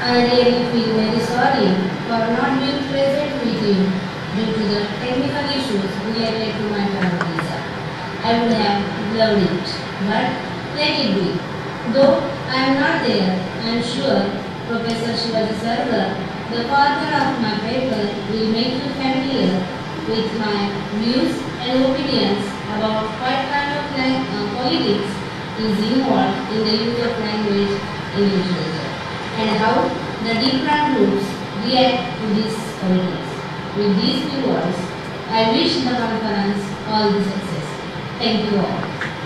I really feel very sorry for not being present with you due to the technical issues related to my travel visa. I would have loved it, but let it be. Though I am not there, I am sure Professor Shivaji Sarkar, the author of my paper, will make you familiar with my views and opinions about what kind of uh, politics is involved in the use of language in literature and how the different groups react to these politics. With these few words, I wish the conference all the success. Thank you all.